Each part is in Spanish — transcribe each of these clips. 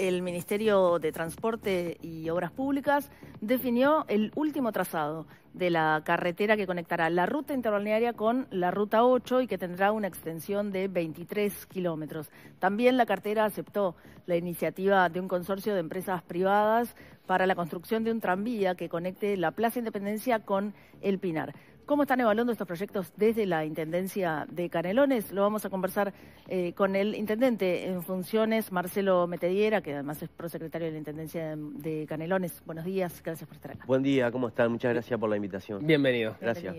el Ministerio de Transporte y Obras Públicas definió el último trazado de la carretera que conectará la ruta interbalnearia con la ruta 8 y que tendrá una extensión de 23 kilómetros. También la cartera aceptó la iniciativa de un consorcio de empresas privadas para la construcción de un tranvía que conecte la Plaza Independencia con el Pinar. ¿Cómo están evaluando estos proyectos desde la Intendencia de Canelones? Lo vamos a conversar eh, con el intendente en funciones, Marcelo Metediera, que además es prosecretario de la Intendencia de Canelones. Buenos días, gracias por estar acá. Buen día, ¿cómo están? Muchas gracias por la invitación. Bienvenido. Gracias.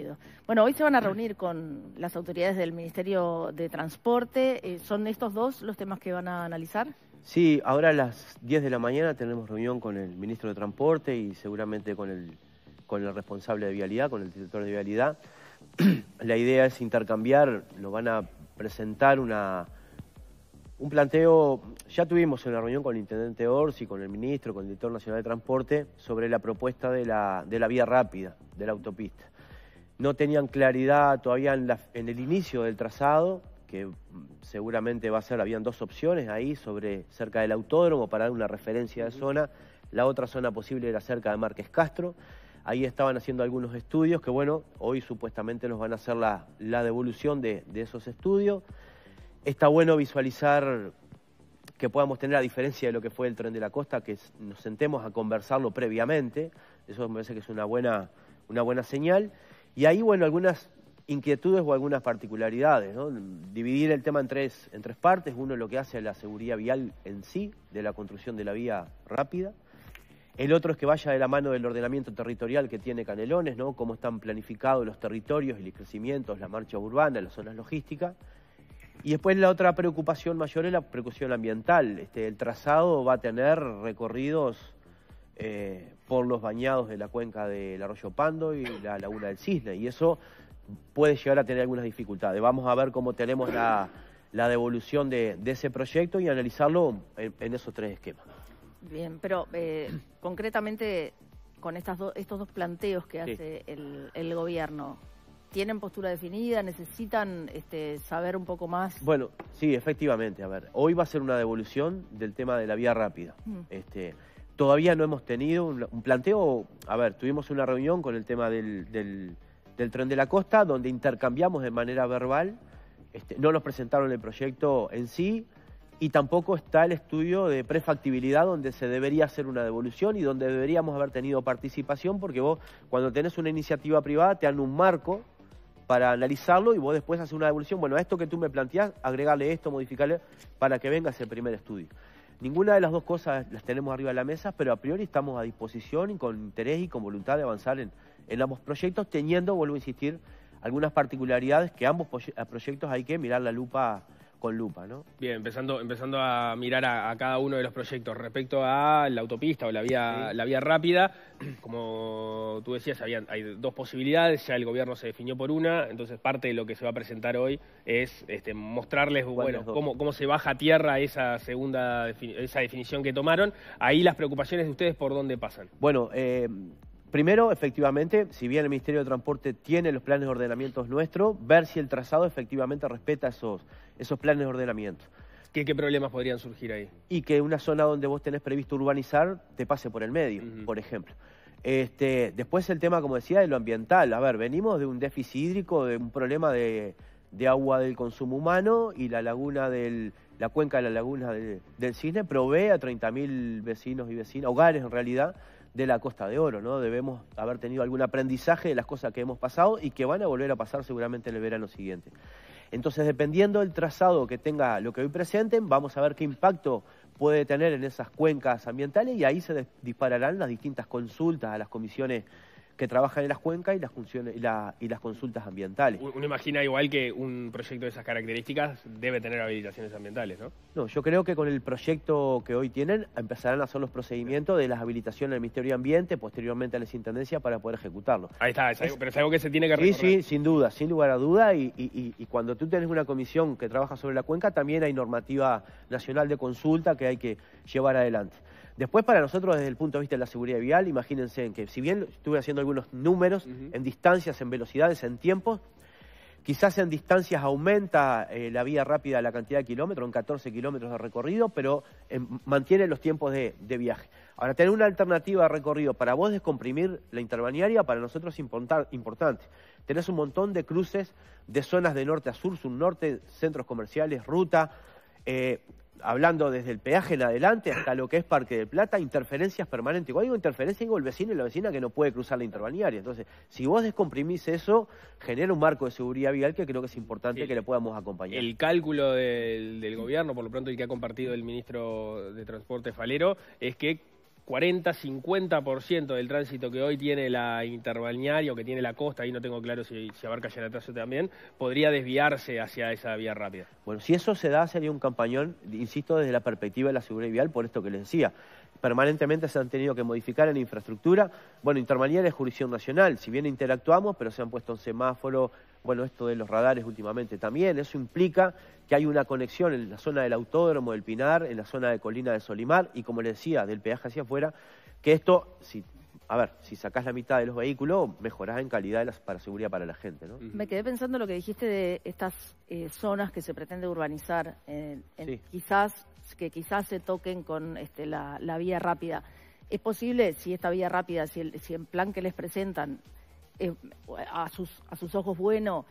Bueno, hoy se van a reunir con las autoridades del Ministerio de Transporte. Eh, ¿Son estos dos los temas que van a analizar? Sí, ahora a las 10 de la mañana tenemos reunión con el ministro de Transporte y seguramente con el con el responsable de vialidad, con el director de vialidad. La idea es intercambiar, nos van a presentar una, un planteo, ya tuvimos una reunión con el intendente Orsi, con el ministro, con el director nacional de transporte, sobre la propuesta de la, de la vía rápida, de la autopista. No tenían claridad todavía en, en el inicio del trazado, que seguramente va a ser, habían dos opciones ahí sobre cerca del autódromo para dar una referencia de zona. La otra zona posible era cerca de Márquez Castro. Ahí estaban haciendo algunos estudios que, bueno, hoy supuestamente nos van a hacer la, devolución de, esos estudios. Está bueno visualizar que podamos tener a diferencia de lo que fue el tren de la costa, que nos sentemos a conversarlo previamente. Eso me parece que es una buena, una buena señal. Y ahí, bueno, algunas inquietudes o algunas particularidades. ¿no? Dividir el tema en tres, en tres partes. Uno, lo que hace a la seguridad vial en sí, de la construcción de la vía rápida. El otro es que vaya de la mano del ordenamiento territorial que tiene Canelones, ¿no? Cómo están planificados los territorios, el crecimiento, la marcha urbana, las zonas logísticas. Y después la otra preocupación mayor es la preocupación ambiental. Este, el trazado va a tener recorridos eh, por los bañados de la cuenca del arroyo Pando y la laguna del Cisne, y eso puede llegar a tener algunas dificultades. Vamos a ver cómo tenemos la, devolución de, ese proyecto y analizarlo en esos tres esquemas. Bien, pero eh, concretamente con estas estos dos planteos que hace el, gobierno, ¿tienen postura definida? ¿Necesitan este, saber un poco más? Bueno, sí, efectivamente. A ver, hoy va a ser una devolución del tema de la vía rápida. Mm. Este, todavía no hemos tenido un, planteo, a ver, tuvimos una reunión con el tema del, del, tren de la costa, donde intercambiamos de manera verbal, este, no nos presentaron el proyecto en sí, y tampoco está el estudio de prefactibilidad donde se debería hacer una devolución y donde deberíamos haber tenido participación porque vos cuando tenés una iniciativa privada te dan un marco para analizarlo y vos después haces una devolución. Bueno, a esto que tú me planteás, agregarle esto, modificarle para que venga ese primer estudio. Ninguna de las dos cosas las tenemos arriba de la mesa, pero a priori estamos a disposición y con interés y con voluntad de avanzar en, en ambos proyectos, teniendo, vuelvo a insistir, algunas particularidades que ambos proyectos hay que mirar la lupa con lupa, ¿no? Bien, empezando, empezando a mirar a, cada uno de los proyectos. Respecto a la autopista o la vía, la vía rápida, como tú decías, había, hay dos posibilidades, ya el gobierno se definió por una, entonces parte de lo que se va a presentar hoy es este, mostrarles bueno, cómo, cómo se baja a tierra esa segunda esa definición que tomaron. Ahí las preocupaciones de ustedes por dónde pasan. Bueno, eh, Primero, efectivamente, si bien el Ministerio de Transporte tiene los planes de ordenamiento nuestros, ver si el trazado efectivamente respeta esos, esos planes de ordenamiento. ¿Qué, ¿Qué, problemas podrían surgir ahí? Y que una zona donde vos tenés previsto urbanizar te pase por el medio, por ejemplo. Este, después el tema, como decía, de lo ambiental. A ver, venimos de un déficit hídrico, de un problema de, agua del consumo humano y la laguna del, la cuenca de la laguna del Cisne provee a 30.000 vecinos y vecinas, hogares en realidad, de la Costa de Oro, ¿no? Debemos haber tenido algún aprendizaje de las cosas que hemos pasado y que van a volver a pasar seguramente en el verano siguiente. Entonces, dependiendo del trazado que tenga lo que hoy presenten, vamos a ver qué impacto puede tener en esas cuencas ambientales y ahí se dispararán las distintas consultas a las comisiones que trabajan en las cuencas y las funciones y, las consultas ambientales. Uno imagina igual que un proyecto de esas características debe tener habilitaciones ambientales, ¿no? No, yo creo que con el proyecto que hoy tienen empezarán a hacer los procedimientos de las habilitaciones del Ministerio de Ambiente, posteriormente a las intendencias para poder ejecutarlo. Ahí está, pero es algo que se tiene que. Sí, sí, sin duda, sin lugar a duda, y, y cuando tú tienes una comisión que trabaja sobre la cuenca, también hay normativa nacional de consulta que hay que llevar adelante. Después, para nosotros, desde el punto de vista de la seguridad vial, imagínense que si bien estuve haciendo algunos números en distancias, en velocidades, en tiempos, Quizás en distancias aumenta eh, la vía rápida la cantidad de kilómetros, en 14 kilómetros de recorrido, pero eh, mantiene los tiempos de, viaje. Ahora, tener una alternativa de recorrido para vos descomprimir la interbalnearia para nosotros es importante. Tenés un montón de cruces de zonas de norte a sur, sur norte, centros comerciales, ruta. Eh, hablando desde el peaje en adelante hasta lo que es Parque del Plata, interferencias permanentes. Cuando digo interferencia, digo el vecino y la vecina que no puede cruzar la interbalnearia. Entonces, si vos descomprimís eso, genera un marco de seguridad vial que creo que es importante que le podamos acompañar. El cálculo del, del gobierno, por lo pronto el que ha compartido el ministro de Transporte Falero, es que 40-50% del tránsito que hoy tiene la interbalnearia o que tiene la costa, ahí no tengo claro si, si abarca Yanatazo también, podría desviarse hacia esa vía rápida. Bueno, si eso se da sería un campañón, insisto, desde la perspectiva de la seguridad vial, por esto que les decía. Permanentemente se han tenido que modificar en la infraestructura. Bueno, interbalnearia es jurisdicción nacional, si bien interactuamos, pero se han puesto en semáforo, bueno, esto de los radares últimamente también, eso implica que hay una conexión en la zona del autódromo del Pinar, en la zona de Colina de Solimar y como le decía, del peaje hacia afuera, que esto, si, a ver, si sacás la mitad de los vehículos, mejorás en calidad para seguridad para la gente, ¿no? Me quedé pensando lo que dijiste de estas eh, zonas que se pretende urbanizar, quizás que quizás se toquen con este, la, vía rápida. ¿Es posible, si esta vía rápida, si el, si el plan que les presentan eh, a, sus, a sus ojos bueno,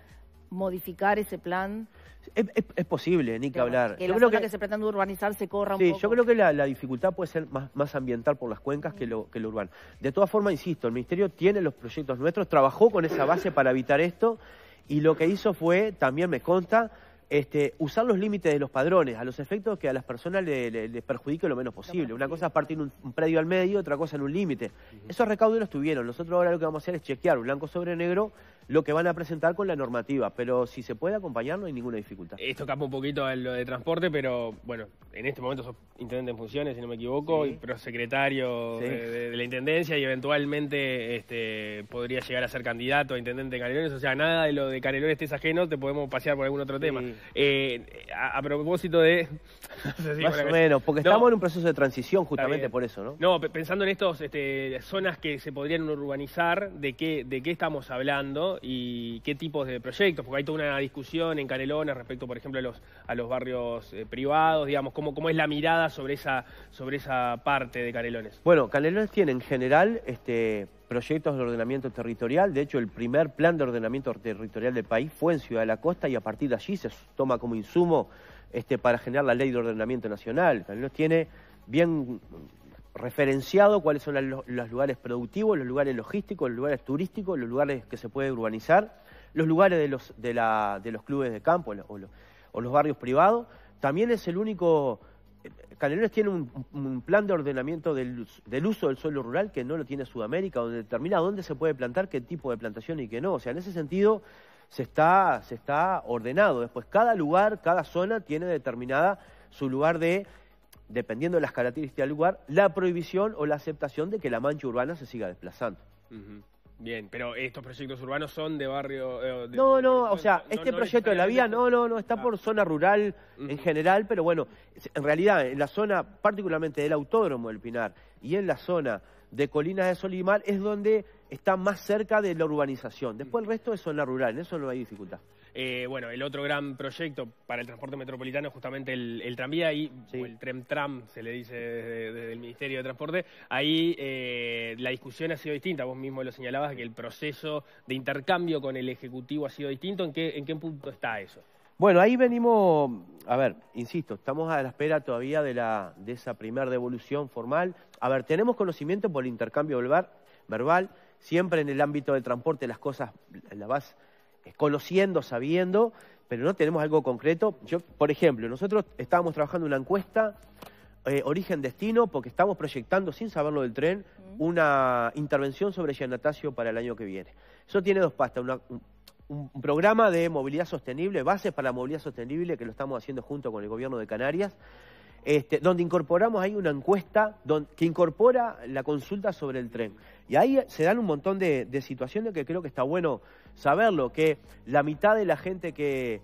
modificar ese plan? Es, posible, ni que hablar. Que yo creo que, se pretende urbanizar se corra un sí, yo creo que la, dificultad puede ser más, más, ambiental por las cuencas que lo, que lo urbano. De todas formas, insisto, el Ministerio tiene los proyectos nuestros, trabajó con esa base para evitar esto y lo que hizo fue, también me consta, este, usar los límites de los padrones a los efectos que a las personas les perjudique lo menos posible. Una cosa es partir un, predio al medio, otra cosa en un límite. Esos recaudos los tuvieron. Nosotros ahora lo que vamos a hacer es chequear blanco sobre negro lo que van a presentar con la normativa, pero si se puede acompañar no hay ninguna dificultad. Esto capa un poquito a lo de transporte, pero bueno, en este momento sos intendente en funciones, si no me equivoco, y prosecretario de, la intendencia y eventualmente este, podría llegar a ser candidato a intendente de Canelones, o sea, nada de lo de Canelones estés ajeno, te podemos pasear por algún otro tema. Eh, a, propósito de... Más o menos, porque estamos en un proceso de transición justamente por eso, ¿no? No, pensando en estas este, zonas que se podrían urbanizar, ¿de qué, de qué estamos hablando? Y qué tipos de proyectos, porque hay toda una discusión en Canelones respecto, por ejemplo, a los, a los barrios eh, privados, digamos, cómo, cómo es la mirada sobre esa, sobre esa parte de Canelones. Bueno, Canelones tiene en general este, proyectos de ordenamiento territorial, de hecho el primer plan de ordenamiento territorial del país fue en Ciudad de la Costa y a partir de allí se toma como insumo este, para generar la ley de ordenamiento nacional. Canelones tiene bien referenciado cuáles son los lugares productivos, los lugares logísticos, los lugares turísticos, los lugares que se puede urbanizar, los lugares de los, de la, de los clubes de campo o, los barrios privados. También es el único... Canelones tiene un, plan de ordenamiento del, uso del suelo rural que no lo tiene Sudamérica, donde determina dónde se puede plantar, qué tipo de plantación y qué no. O sea, en ese sentido se está, se está ordenado. Después, cada lugar, cada zona tiene determinada su lugar de dependiendo de las características del lugar, la prohibición o la aceptación de que la mancha urbana se siga desplazando. Bien, pero estos proyectos urbanos son de barrio... Eh, no, no, o sea, este proyecto de la vía, no, no, no, está ah. por zona rural en general, pero bueno, en realidad en la zona particularmente del autódromo del Pinar y en la zona de Colinas de Solimar es donde está más cerca de la urbanización. Después el resto es zona rural, en eso no hay dificultad. Eh, bueno, el otro gran proyecto para el transporte metropolitano es justamente el, tranvía, y el tram-tram, se le dice desde, el Ministerio de Transporte. Ahí eh, la discusión ha sido distinta, vos mismo lo señalabas, que el proceso de intercambio con el Ejecutivo ha sido distinto. ¿En qué, en qué punto está eso? Bueno, ahí venimos, a ver, insisto, estamos a la espera todavía de, la, de esa primera devolución formal. A ver, tenemos conocimiento por el intercambio verbal, verbal, siempre en el ámbito del transporte las cosas las vas conociendo, sabiendo, pero no tenemos algo concreto. Yo, por ejemplo, nosotros estábamos trabajando una encuesta eh, origen-destino porque estamos proyectando, sin saberlo del tren, una intervención sobre Yanatacio para el año que viene. Eso tiene dos pastas, un, programa de movilidad sostenible, bases para la movilidad sostenible, que lo estamos haciendo junto con el gobierno de Canarias, este, donde incorporamos ahí una encuesta que incorpora la consulta sobre el tren. Y ahí se dan un montón de, situaciones que creo que está bueno saberlo, que la mitad de la gente que,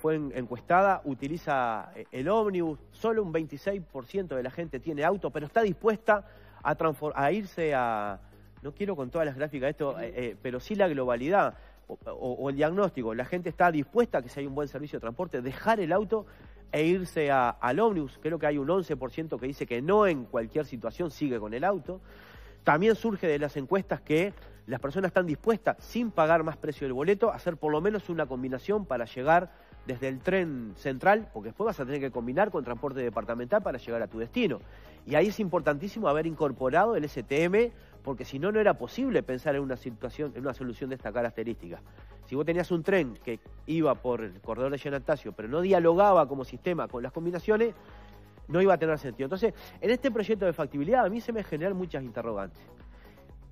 fue encuestada utiliza eh, el ómnibus, solo un 26% de la gente tiene auto, pero está dispuesta a, irse a, no quiero con todas las gráficas esto, eh, eh, pero sí la globalidad o, el diagnóstico, la gente está dispuesta a que si hay un buen servicio de transporte, dejar el auto e irse al ómnibus. Creo que hay un 11% que dice que no en cualquier situación sigue con el auto. También surge de las encuestas que las personas están dispuestas, sin pagar más precio del boleto, a hacer por lo menos una combinación para llegar desde el tren central, porque después vas a tener que combinar con transporte departamental para llegar a tu destino. Y ahí es importantísimo haber incorporado el STM, porque si no, no era posible pensar en una situación, en una solución de esta característica. Si vos tenías un tren que iba por el corredor de Llenantacio, pero no dialogaba como sistema con las combinaciones, no iba a tener sentido. Entonces, en este proyecto de factibilidad a mí se me generan muchas interrogantes.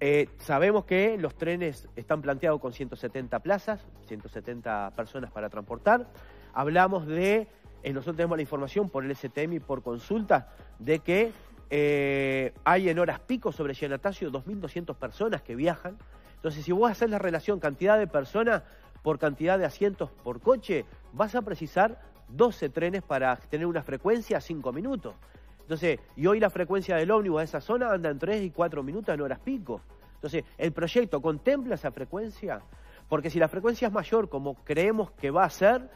Eh, sabemos que los trenes están planteados con 170 plazas, 170 personas para transportar. Hablamos de, eh, nosotros tenemos la información por el STM y por consulta, de que eh, hay en horas pico sobre Giannatasio 2.200 personas que viajan. Entonces, si vos haces la relación cantidad de personas por cantidad de asientos por coche, vas a precisar 12 trenes para tener una frecuencia a 5 minutos. Entonces, y hoy la frecuencia del ómnibus a esa zona anda en 3 y 4 minutos en horas pico. Entonces, ¿el proyecto contempla esa frecuencia? Porque si la frecuencia es mayor, como creemos que va a ser,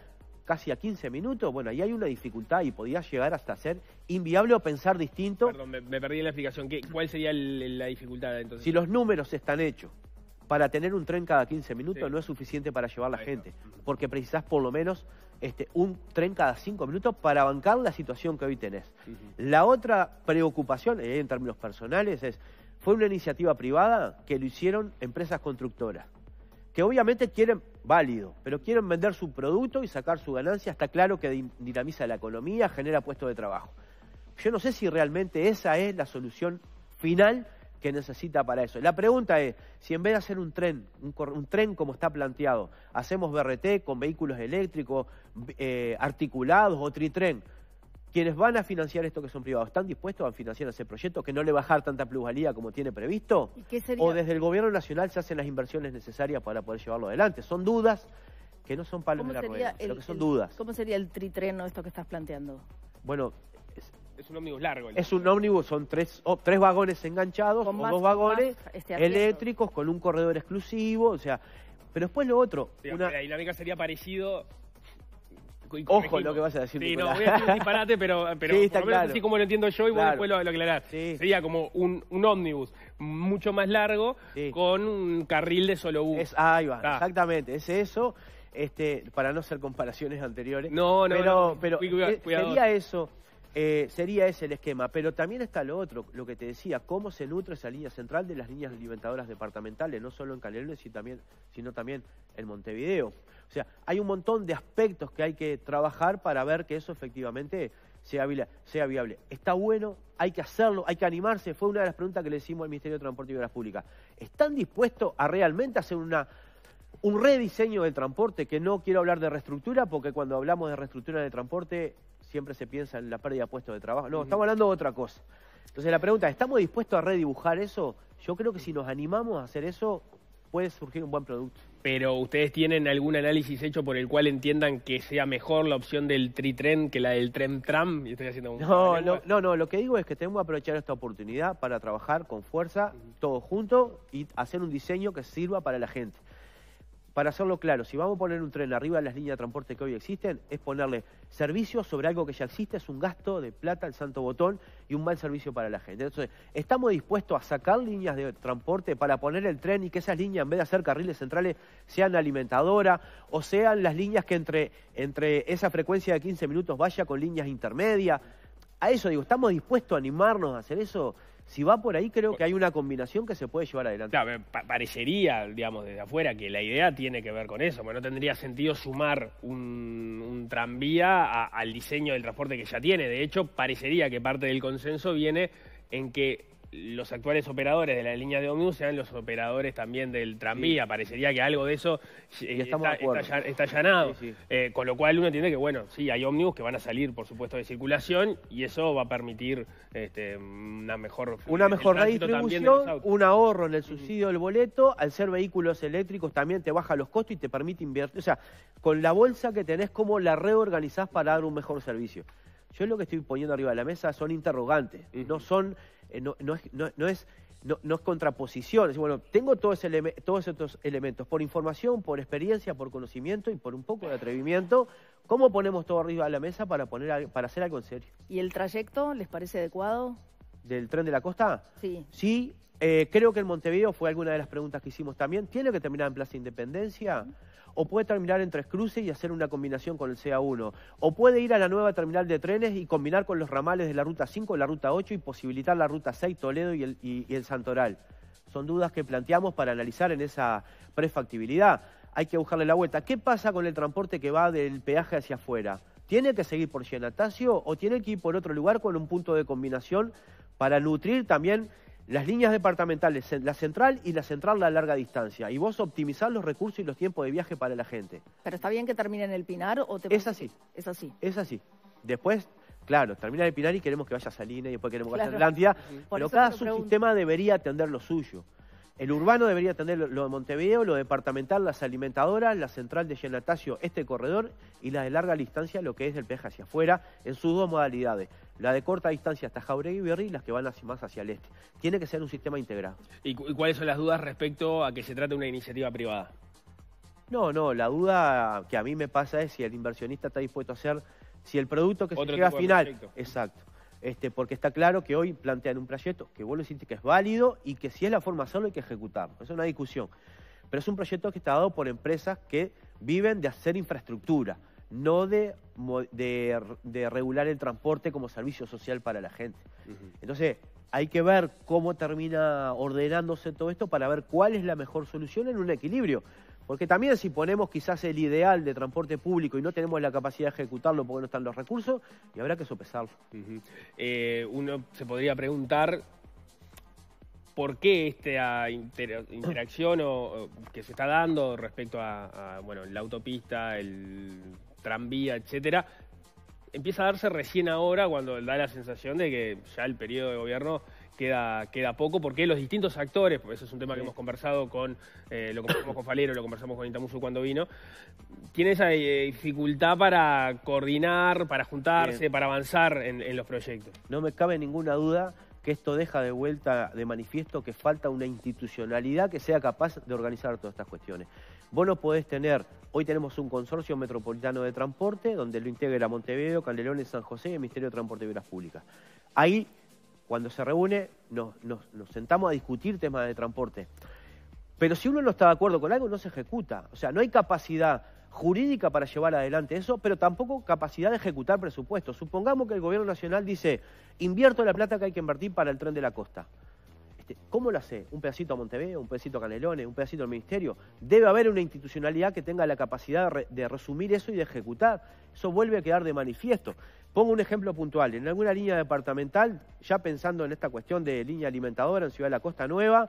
casi a 15 minutos, bueno, ahí hay una dificultad y podría llegar hasta ser inviable o pensar distinto. Perdón, me, perdí en la explicación. ¿Cuál sería la dificultad entonces? Si los números están hechos para tener un tren cada 15 minutos no es suficiente para llevar la gente, porque precisás por lo menos este, un tren cada 5 minutos para bancar la situación que hoy tenés. La otra preocupación, eh, en términos personales, es, fue una iniciativa privada que lo hicieron empresas constructoras, que obviamente quieren, válido, pero quieren vender su producto y sacar su ganancia, está claro que dinamiza la economía, genera puestos de trabajo. Yo no sé si realmente esa es la solución final que necesita para eso. La pregunta es, si en vez de hacer un tren, un, tren como está planteado, hacemos BRT con vehículos eléctricos, eh, articulados o tritren, quienes van a financiar esto que son privados, ¿están dispuestos a financiar ese proyecto que no le bajar tanta plusvalía como tiene previsto? ¿O desde el gobierno nacional se hacen las inversiones necesarias para poder llevarlo adelante? Son dudas que no son palos de la rueda, que son dudas. ¿Cómo sería el tritreno esto que estás planteando? Bueno, es un ómnibus largo. Es un ómnibus, son tres, tres vagones enganchados, con dos vagones este eléctricos, con un corredor exclusivo, o sea... Pero después lo otro... La dinámica sería parecido... Ojo lo que vas a decir. Sí, no, voy a decir un disparate, pero, pero sí, por así como lo entiendo yo y vos después lo, aclarás. Sería como un, un ómnibus mucho más largo con un carril de solo bus. Es, ahí va, exactamente, es eso. Este, para no hacer comparaciones anteriores. No, no, pero, pero eh, sería eso. Eh, sería ese el esquema, pero también está lo otro, lo que te decía, cómo se nutre esa línea central de las líneas alimentadoras departamentales, no solo en Canelones, sino también, sino también en Montevideo. O sea, hay un montón de aspectos que hay que trabajar para ver que eso efectivamente sea, sea viable. Está bueno, hay que hacerlo, hay que animarse. Fue una de las preguntas que le hicimos al Ministerio de Transporte y Obras Públicas. ¿Están dispuestos a realmente hacer una un rediseño del transporte, que no quiero hablar de reestructura, porque cuando hablamos de reestructura del transporte siempre se piensa en la pérdida de puestos de trabajo. No, estamos hablando de otra cosa. Entonces la pregunta, ¿estamos dispuestos a redibujar eso? Yo creo que si nos animamos a hacer eso, puede surgir un buen producto. Pero ustedes tienen algún análisis hecho por el cual entiendan que sea mejor la opción del tritren que la del tren tram. estoy haciendo no, no, no, no, lo que digo es que tenemos que aprovechar esta oportunidad para trabajar con fuerza, todos juntos, y hacer un diseño que sirva para la gente para hacerlo claro, si vamos a poner un tren arriba de las líneas de transporte que hoy existen, es ponerle servicio sobre algo que ya existe, es un gasto de plata al santo botón y un mal servicio para la gente. Entonces, ¿estamos dispuestos a sacar líneas de transporte para poner el tren y que esas líneas, en vez de hacer carriles centrales, sean alimentadoras o sean las líneas que entre, entre esa frecuencia de 15 minutos vaya con líneas intermedias? A eso digo, ¿estamos dispuestos a animarnos a hacer eso? Si va por ahí, creo que hay una combinación que se puede llevar adelante. Claro, parecería, digamos, desde afuera que la idea tiene que ver con eso, porque no tendría sentido sumar un, tranvía al diseño del transporte que ya tiene. De hecho, parecería que parte del consenso viene en que los actuales operadores de la línea de ómnibus sean los operadores también del tranvía. Parecería que algo de eso está, está, allanado. Eh, con lo cual uno entiende que, bueno, sí, hay ómnibus que van a salir, por supuesto, de circulación y eso va a permitir este, una mejor... Una mejor redistribución, un ahorro en el subsidio del boleto. Al ser vehículos eléctricos también te baja los costos y te permite invertir. O sea, con la bolsa que tenés, ¿cómo la reorganizás para dar un mejor servicio? Yo lo que estoy poniendo arriba de la mesa son interrogantes, no son eh, no, es, no, no es contraposición. Es, bueno, tengo todos, todos estos elementos, por información, por experiencia, por conocimiento y por un poco de atrevimiento, ¿cómo ponemos todo arriba de la mesa para, poner, para hacer algo en serio? ¿Y el trayecto les parece adecuado? ¿Del tren de la costa? Sí. Sí, eh, creo que en Montevideo fue alguna de las preguntas que hicimos también. ¿Tiene que terminar en Plaza Independencia? O puede terminar en Tres Cruces y hacer una combinación con el CA1, o puede ir a la nueva terminal de trenes y combinar con los ramales de la ruta 5 y la ruta 8 y posibilitar la ruta 6 Toledo y el, Santoral. Son dudas que planteamos para analizar en esa prefactibilidad. Hay que buscarle la vuelta. ¿Qué pasa con el transporte que va del peaje hacia afuera? ¿Tiene que seguir por Giannatasio o tiene que ir por otro lugar con un punto de combinación para nutrir también las líneas departamentales, la central y la central a larga distancia. Y vos optimizar los recursos y los tiempos de viaje para la gente. ¿Pero está bien que termine en el Pinar o te Es así. Es así. Es así. Después, claro, termina en el Pinar y queremos que vaya a Salina y después queremos que vaya a Atlántida. Pero cada subsistema debería atender lo suyo. El urbano debería atender lo de Montevideo, lo departamental, las alimentadoras, la central de Yenatacio, este corredor, y la de larga distancia, lo que es del peje hacia afuera, en sus dos modalidades. La de corta distancia hasta Jauregui y Berry y las que van más hacia el este. Tiene que ser un sistema integrado. ¿Y, cuáles son las dudas respecto a que se trate de una iniciativa privada? No, no, la duda que a mí me pasa es si el inversionista está dispuesto a hacer, si el producto que se llega al final... Exacto este, porque está claro que hoy plantean un proyecto que vuelvo a decir que es válido y que si es la forma solo hay que ejecutarlo. Es una discusión. Pero es un proyecto que está dado por empresas que viven de hacer infraestructura, no de, de, regular el transporte como servicio social para la gente. Entonces, hay que ver cómo termina ordenándose todo esto para ver cuál es la mejor solución en un equilibrio. Porque también si ponemos quizás el ideal de transporte público y no tenemos la capacidad de ejecutarlo porque no están los recursos, y habrá que sopesarlo. Eh, uno se podría preguntar por qué esta interacción o, que se está dando respecto a, bueno, la autopista, el tranvía, etcétera, empieza a darse recién ahora cuando da la sensación de que ya el periodo de gobierno queda, queda poco, porque los distintos actores, porque eso es un tema que hemos conversado con, eh, lo conversamos con Falero, lo conversamos con Intamusu cuando vino, tiene esa eh, dificultad para coordinar, para juntarse, para avanzar en, los proyectos. No me cabe ninguna duda que esto deja de vuelta de manifiesto que falta una institucionalidad que sea capaz de organizar todas estas cuestiones. Vos no podés tener, hoy tenemos un consorcio metropolitano de transporte donde lo integra Montevideo, Canelones, San José y el Ministerio de Transporte y Obras Públicas. Ahí cuando se reúne nos, sentamos a discutir temas de transporte. Pero si uno no está de acuerdo con algo, no se ejecuta. O sea, no hay capacidad jurídica para llevar adelante eso, pero tampoco capacidad de ejecutar presupuestos. Supongamos que el gobierno nacional dice, invierto la plata que hay que invertir para el tren de la costa. Este, ¿Cómo lo hace? ¿Un pedacito a Montevideo, un pedacito a Canelones, un pedacito al Ministerio? Debe haber una institucionalidad que tenga la capacidad de, resumir eso y de ejecutar. Eso vuelve a quedar de manifiesto. Pongo un ejemplo puntual. En alguna línea departamental, ya pensando en esta cuestión de línea alimentadora en Ciudad de la Costa Nueva,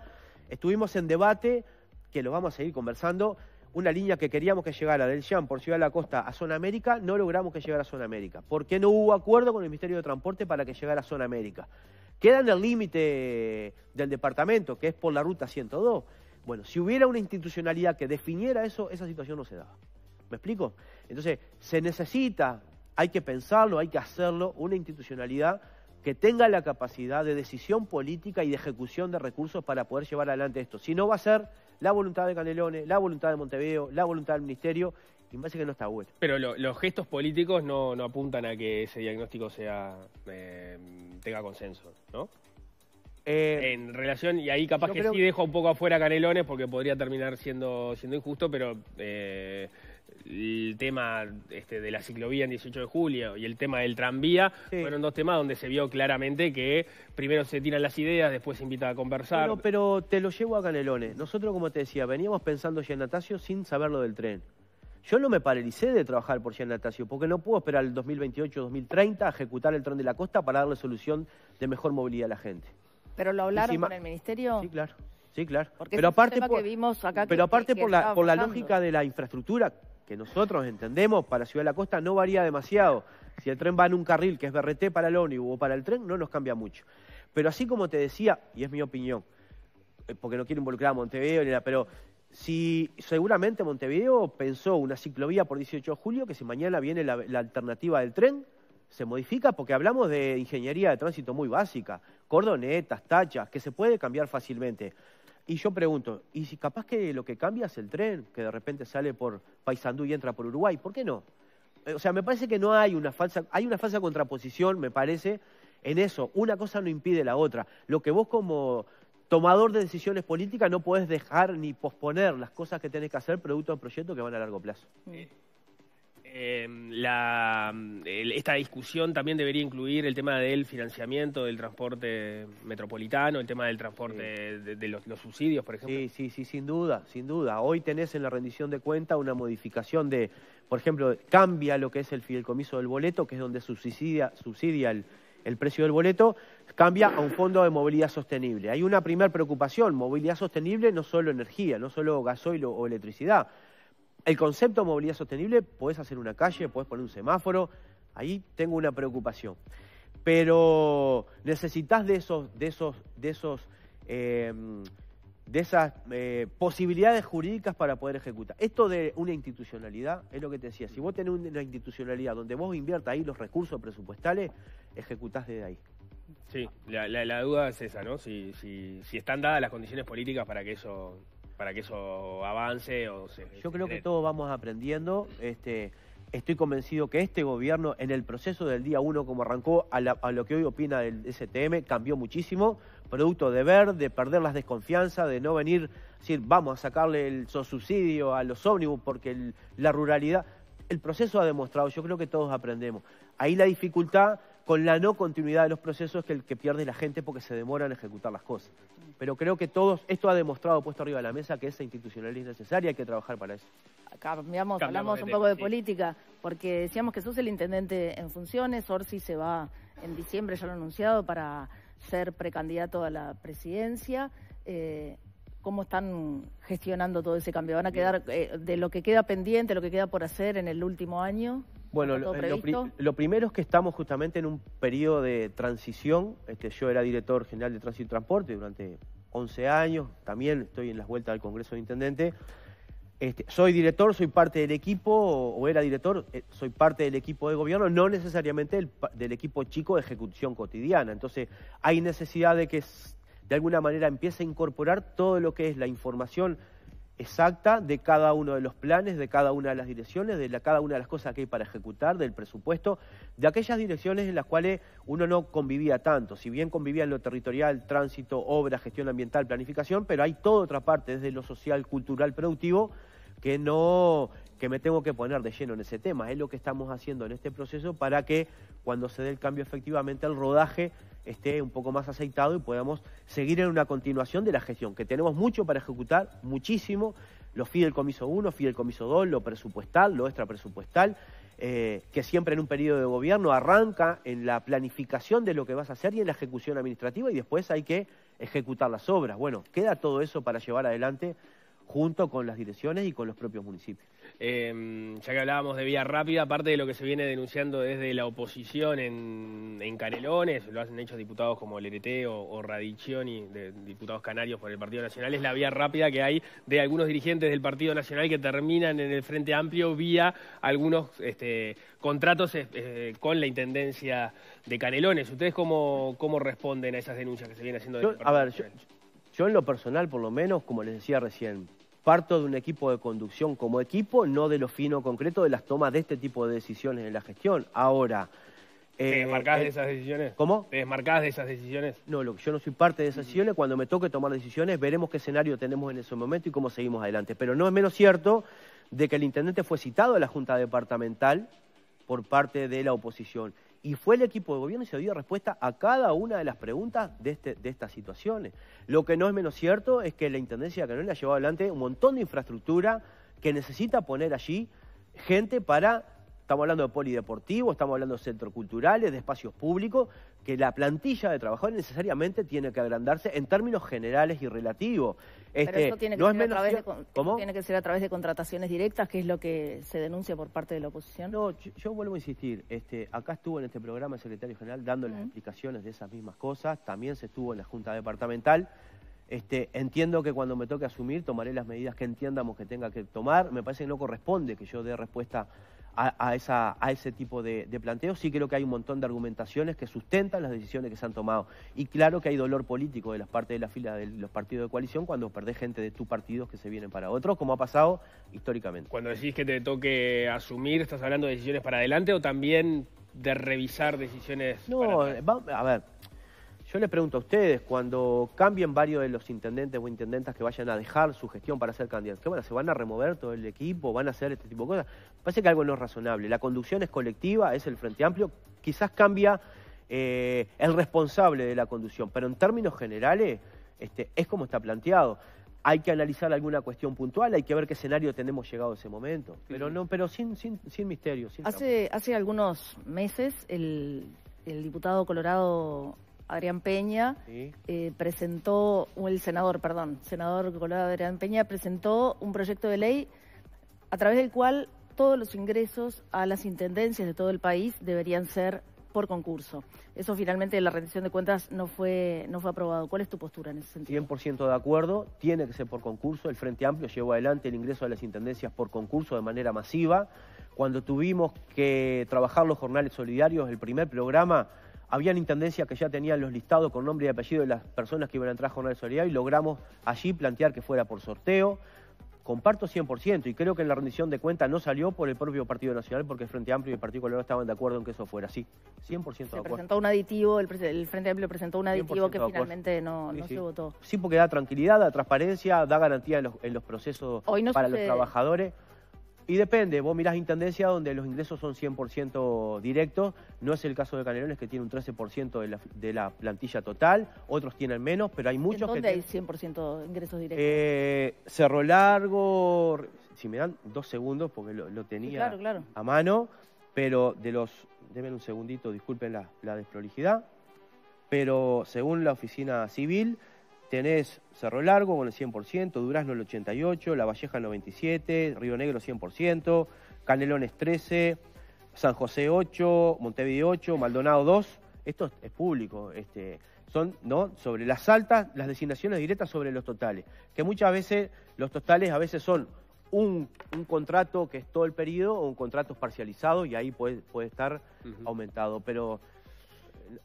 estuvimos en debate, que lo vamos a seguir conversando, una línea que queríamos que llegara del Jean por Ciudad de la Costa a Zona América, no logramos que llegara a Zona América. ¿Por qué no hubo acuerdo con el Ministerio de Transporte para que llegara a Zona América? Queda en el límite del departamento, que es por la ruta 102. Bueno, si hubiera una institucionalidad que definiera eso, esa situación no se daba. ¿Me explico? Entonces, se necesita, hay que pensarlo, hay que hacerlo, una institucionalidad que tenga la capacidad de decisión política y de ejecución de recursos para poder llevar adelante esto. Si no va a ser la voluntad de Canelones, la voluntad de Montevideo, la voluntad del Ministerio y me parece que no está bueno. Pero los gestos políticos no, apuntan a que ese diagnóstico sea eh, tenga consenso, ¿no? Eh, en relación, y ahí capaz que sí dejo un poco afuera Canelones porque podría terminar siendo, siendo injusto, pero eh, el tema este, de la ciclovía en 18 de julio y el tema del tranvía fueron dos temas donde se vio claramente que primero se tiran las ideas, después se invita a conversar. pero te lo llevo a Canelones. Nosotros, como te decía, veníamos pensando ya en Natasio sin saber lo del tren. Yo no me paralicé de trabajar por Jean Natasio, porque no puedo esperar el 2028-2030 a ejecutar el tren de la costa para darle solución de mejor movilidad a la gente. ¿Pero lo hablaron con el Ministerio? Sí, claro. Sí, claro. pero aparte, por, pero aparte por, la, por la lógica de la infraestructura que nosotros entendemos para Ciudad de la Costa no varía demasiado. Si el tren va en un carril que es BRT para el ómnibus o para el tren, no nos cambia mucho. Pero así como te decía, y es mi opinión, eh, porque no quiero involucrar a Montevideo, pero si seguramente Montevideo pensó una ciclovía por 18 de julio, que si mañana viene la, alternativa del tren, se modifica porque hablamos de ingeniería de tránsito muy básica, cordonetas, tachas, que se puede cambiar fácilmente. Y yo pregunto, ¿y si capaz que lo que cambia es el tren, que de repente sale por Paysandú y entra por Uruguay? ¿Por qué no? Eh, o sea, me parece que no hay una falsa, hay una falsa contraposición, me parece, en eso. Una cosa no impide la otra. Lo que vos como tomador de decisiones políticas no podés dejar ni posponer las cosas que tenés que hacer producto de proyectos que van a largo plazo. Eh, la, esta discusión también debería incluir el tema del financiamiento del transporte metropolitano, el tema del transporte de, los, subsidios, por ejemplo. Sí, sí, sí, sin duda, sin duda. Hoy tenés en la rendición de cuenta una modificación de, por ejemplo, cambia lo que es el fideicomiso del boleto, que es donde subsidia, subsidia el, el precio del boleto, cambia a un fondo de movilidad sostenible. Hay una primera preocupación, movilidad sostenible no solo energía, no solo gasoil o electricidad, el concepto de movilidad sostenible, podés hacer una calle, podés poner un semáforo, ahí tengo una preocupación. Pero necesitas de esos, de esos, de esos, em, de esas eh, posibilidades jurídicas para poder ejecutar. Esto de una institucionalidad, es lo que te decía, si vos tenés una institucionalidad donde vos inviertas ahí los recursos presupuestales, ejecutás desde ahí. Sí, la, duda es esa, ¿no? Si, si, si están dadas las condiciones políticas para que eso para que eso avance o se, Yo creo que todos vamos aprendiendo. Este, estoy convencido que este gobierno, en el proceso del día uno, como arrancó, a, lo que hoy opina del STM, cambió muchísimo, producto de ver, de perder las desconfianzas, de no venir, decir, vamos a sacarle el subsidio a los ómnibus porque la ruralidad. El proceso ha demostrado, yo creo que todos aprendemos. Ahí la dificultad con la no continuidad de los procesos es que el que pierde la gente porque se demora en ejecutar las cosas. Pero creo que todos, esto ha demostrado, puesto arriba de la mesa, que esa institucionalidad es necesaria, hay que trabajar para eso. Cambiamos, hablamos un poco de política, porque decíamos que sos el intendente en funciones, Orsi se va en diciembre, ya lo ha anunciado, para ser precandidato a la presidencia. Eh, ¿Cómo están gestionando todo ese cambio? ¿Van a quedar eh, de lo que queda pendiente, lo que queda por hacer en el último año? Bueno, lo, primero es que estamos justamente en un periodo de transición. Este, yo era director general de Tránsito y Transporte durante 11 años, también estoy en las vueltas del Congreso de Intendente. Este, soy director, soy parte del equipo, o, era director, eh, soy parte del equipo de gobierno, no necesariamente del equipo chico de ejecución cotidiana. Entonces, hay necesidad de que de alguna manera empiece a incorporar todo lo que es la información exacta de cada uno de los planes, de cada una de las direcciones, de cada una de las cosas que hay para ejecutar, del presupuesto, de aquellas direcciones en las cuales uno no convivía tanto. Si bien convivía en lo territorial, tránsito, obra, gestión ambiental, planificación, pero hay toda otra parte, desde lo social, cultural, productivo, que no que me tengo que poner de lleno en ese tema. Es lo que estamos haciendo en este proceso para que cuando se dé el cambio efectivamente el rodaje esté un poco más aceitado y podamos seguir en una continuación de la gestión, que tenemos mucho para ejecutar, muchísimo, lo Fidel-Comiso 1, Fidel-Comiso 2, lo presupuestal, lo extrapresupuestal, eh, que siempre en un periodo de gobierno arranca en la planificación de lo que vas a hacer y en la ejecución administrativa y después hay que ejecutar las obras. Bueno, queda todo eso para llevar adelante junto con las direcciones y con los propios municipios. Em, ya que hablábamos de vía rápida, aparte de lo que se viene denunciando desde la oposición en, en Canelones, lo han hecho diputados como Lerete o, o Radiccioni, de, diputados canarios por el Partido Nacional, es la vía rápida que hay de algunos dirigentes del Partido Nacional que terminan en el Frente Amplio vía algunos este, contratos eh, con la Intendencia de Canelones. ¿Ustedes cómo, cómo responden a esas denuncias que se vienen haciendo? Yo, a ver, yo en lo personal, por lo menos, como les decía recién, parto de un equipo de conducción como equipo, no de lo fino concreto de las tomas de este tipo de decisiones en la gestión. Ahora... ¿Te eh, desmarcás de esas decisiones? ¿Cómo? ¿Te desmarcás de esas decisiones? No, lo, yo no soy parte de esas decisiones. Cuando me toque tomar decisiones, veremos qué escenario tenemos en ese momento y cómo seguimos adelante. Pero no es menos cierto de que el intendente fue citado a la Junta Departamental por parte de la oposición y fue el equipo de gobierno y se dio respuesta a cada una de las preguntas de, este, de estas situaciones. Lo que no es menos cierto es que la Intendencia de Canón ha llevado adelante un montón de infraestructura que necesita poner allí gente para Estamos hablando de polideportivo, estamos hablando de centros culturales, de espacios públicos, que la plantilla de trabajadores necesariamente tiene que agrandarse en términos generales y relativos. Pero este, eso tiene que, ser a través de, ¿Cómo? tiene que ser a través de contrataciones directas, que es lo que se denuncia por parte de la oposición. No, yo, vuelvo a insistir, este, acá estuvo en este programa el secretario general dando las explicaciones de esas mismas cosas, también se estuvo en la Junta Departamental. Este, entiendo que cuando me toque asumir tomaré las medidas que entiendamos que tenga que tomar. Me parece que no corresponde que yo dé respuesta a, esa, a ese tipo de, de, planteos. Sí creo que hay un montón de argumentaciones que sustentan las decisiones que se han tomado. Y claro que hay dolor político de las partes de la fila de los partidos de coalición cuando perdés gente de tu partido que se vienen para otros, como ha pasado históricamente. Cuando decís que te toque asumir, ¿estás hablando de decisiones para adelante o también de revisar decisiones? No, a ver, yo les pregunto a ustedes, cuando cambien varios de los intendentes o intendentas que vayan a dejar su gestión para ser candidatos, ¿qué van a ¿Se van a remover todo el equipo? ¿Van a hacer este tipo de cosas? Parece que algo no es razonable. La conducción es colectiva, es el Frente Amplio. Quizás cambia eh, el responsable de la conducción, pero en términos generales este, es como está planteado. Hay que analizar alguna cuestión puntual, hay que ver qué escenario tenemos llegado a ese momento, pero no, pero sin, sin, sin misterio. hace, hace algunos meses el, el diputado colorado Adrián Peña eh, presentó, el senador, perdón, senador Colorado Adrián Peña presentó un proyecto de ley a través del cual todos los ingresos a las intendencias de todo el país deberían ser por concurso. Eso finalmente la rendición de cuentas no fue, no fue aprobado. ¿Cuál es tu postura en ese sentido? 100% de acuerdo, tiene que ser por concurso. El Frente Amplio llevó adelante el ingreso a las intendencias por concurso de manera masiva. Cuando tuvimos que trabajar los jornales solidarios, el primer programa habían intendencias que ya tenían los listados con nombre y apellido de las personas que iban a entrar a Jornal de Solidaridad y logramos allí plantear que fuera por sorteo. Comparto 100% y creo que en la rendición de cuentas no salió por el propio Partido Nacional porque el Frente Amplio y el Partido Colorado estaban de acuerdo en que eso fuera así. 100% de acuerdo. presentó un aditivo, el, Frente Amplio presentó un aditivo que finalmente no, se votó. Sí, porque da tranquilidad, da transparencia, da garantía en los, procesos para los trabajadores. Y depende, vos mirás Intendencia donde los ingresos son 100% directos, no es el caso de Canelones que tiene un 13% de la, de la, plantilla total, otros tienen menos, pero hay muchos ¿En dónde hay 100% de ingresos directos? Eh, Cerro Largo, si me dan dos segundos porque lo, tenía a mano, pero de los, denme un segundito, disculpen la, la desprolijidad, pero según la oficina civil tenés Cerro Largo con el 100%, Durazno el 88%, La Valleja el 97%, Río Negro 100%, Canelones 13%, San José 8%, Montevideo 8%, Maldonado 2%. Esto es público, este, son ¿no? sobre las altas, las designaciones directas sobre los totales, que muchas veces los totales a veces son un, contrato que es todo el periodo o un contrato parcializado y ahí puede, puede estar aumentado, pero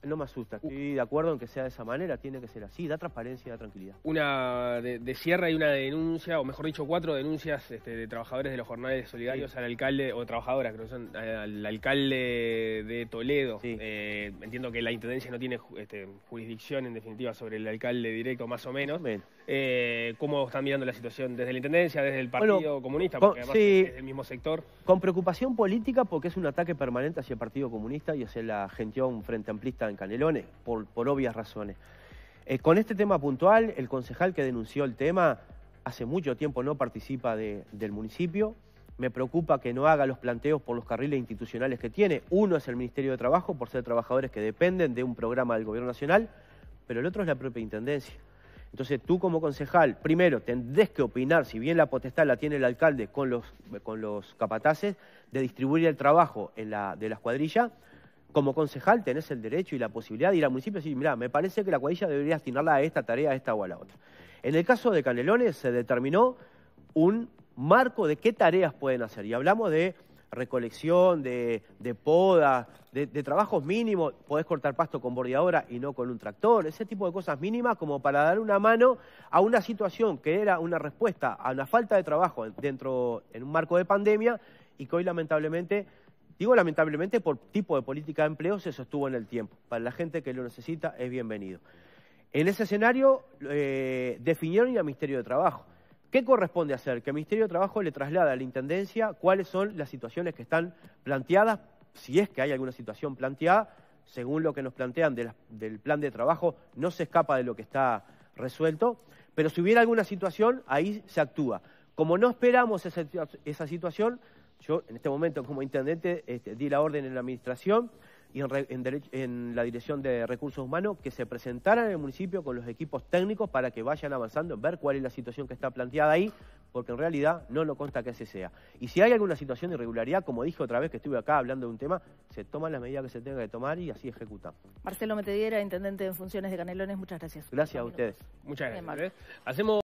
no me asusta, estoy de acuerdo en que sea de esa manera, tiene que ser así, da transparencia y da tranquilidad. Una de, de cierre y una denuncia, o mejor dicho, cuatro denuncias este, de trabajadores de los jornales solidarios al alcalde, o trabajadoras, creo que son, al alcalde de Toledo. Eh, entiendo que la intendencia no tiene este, jurisdicción, en definitiva, sobre el alcalde directo, más o menos. Eh, ¿Cómo están mirando la situación desde la intendencia, desde el Partido Comunista? Porque además es el mismo sector. Con preocupación política, porque es un ataque permanente hacia el Partido Comunista y hacia la gestión frente amplista en Canelones, por, por obvias razones. Eh, con este tema puntual, el concejal que denunció el tema hace mucho tiempo no participa del municipio. Me preocupa que no haga los planteos por los carriles institucionales que tiene. Uno es el Ministerio de Trabajo, por ser trabajadores que dependen de un programa del Gobierno Nacional, pero el otro es la propia Intendencia. Entonces tú como concejal, primero, tendrás que opinar, si bien la potestad la tiene el alcalde con los, con los capataces, de distribuir el trabajo en la, de las cuadrillas, como concejal tenés el derecho y la posibilidad de ir al municipio y decir, mira, me parece que la cuadrilla debería destinarla a esta tarea, a esta o a la otra. En el caso de Canelones se determinó un marco de qué tareas pueden hacer. Y hablamos de recolección, de, poda, de, trabajos mínimos. Podés cortar pasto con bordeadora y no con un tractor. Ese tipo de cosas mínimas como para dar una mano a una situación que era una respuesta a una falta de trabajo dentro, en un marco de pandemia y que hoy lamentablemente Digo lamentablemente por tipo de política de empleo se sostuvo en el tiempo. Para la gente que lo necesita es bienvenido. En ese escenario eh, definieron al Ministerio de Trabajo. ¿Qué corresponde hacer? Que el Ministerio de Trabajo le traslada a la Intendencia cuáles son las situaciones que están planteadas, si es que hay alguna situación planteada, según lo que nos plantean del plan de trabajo, no se escapa de lo que está resuelto, pero si hubiera alguna situación, ahí se actúa. Como no esperamos esa situación, yo, en este momento, como intendente, este, di la orden en la administración y en, la Dirección de Recursos Humanos que se presentaran en el municipio con los equipos técnicos para que vayan avanzando, ver cuál es la situación que está planteada ahí, porque en realidad no lo consta que ese sea. Y si hay alguna situación de irregularidad, como dije otra vez que estuve acá hablando de un tema, se toman las medidas que se tenga que tomar y así ejecutan. Marcelo Metediera, intendente en funciones de Canelones, muchas gracias. Gracias a ustedes. Muchas gracias. Hacemos